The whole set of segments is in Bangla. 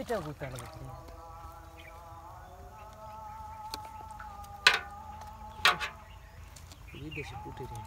এটা গোটানো দেখছি বিদেশে পুটে রে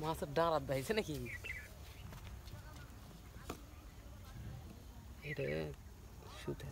মাছের ডাঁড়াত বাইছে নাকি? এটা শুতে।